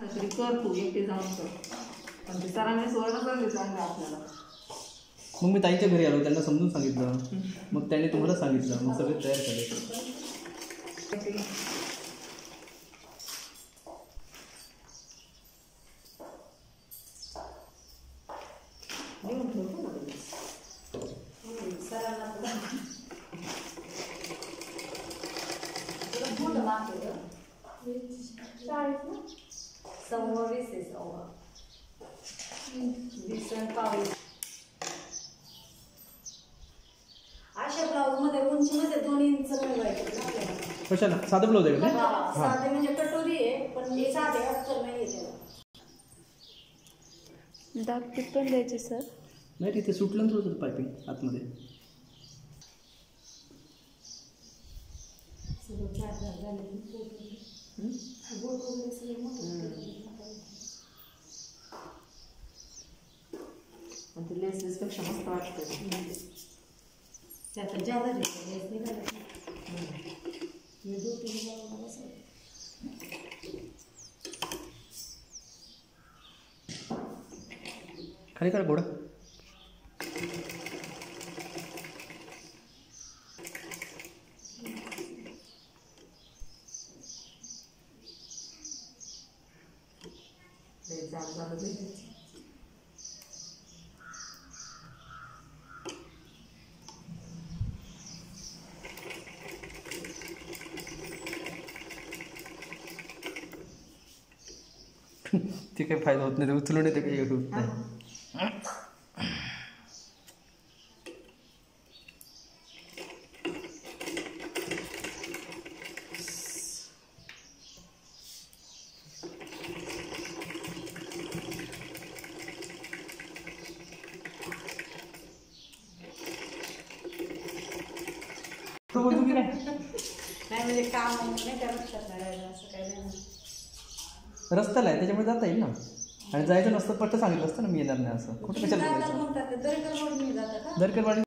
तरी कर तू एकटे जाऊन कर. पण ते सरांनी सुवर्ण संधी सांगा आपल्याला मग मी ताईच्या घरी आलो त्यांना समजून सांगितलं. मग त्यांनी तुम्हाला सांगितलं मग सगळे तयार झाले. ठेवतो ना. सव्वा वीस आहे सव्वा वीस आणि पाऊस अशा ब्लाऊजमध्ये उंचीमध्ये दोन इंच मिळवायचे ना आपल्याला. कशाला? साधं ब्लाऊज आहे का ते? हा, साधे म्हणजे कटोरी आहे पण हे साधे अस्तर नाही त्याला. दागटीप पण द्यायचे सर. नाही तिथे सुटलं ना तुझं पायपिंग आतमध्ये. सगळं चार झाड झाले पण ते लेसेसपेक्षा मस्त वाटतं त्यात जादा घेतलं हेच निघालं. खाली करा घोडा ते जाम झालं ते. ते काही फायदा होत नाही ते उचलून येते काही होत नाही तो बोलतो की नाही? म्हणजे काम नाही का लक्षात नाही राहिलं असं काही नाही. रस्त्याला आहे त्याच्यामुळे जाता येईल ना? आणि जायचं नसतं पट्ट सांगितलं असतं ना मी येणार नाही असं. कुठं कशाला का? दरकरवाडी